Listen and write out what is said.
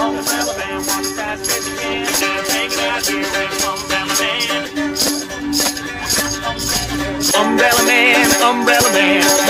Umbrella man, Umbrella man. Umbrella man, umbrella man,